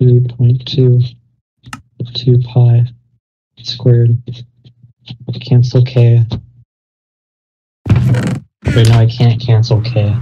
3.2 2 pi squared. Cancel k. Right now I can't cancel k.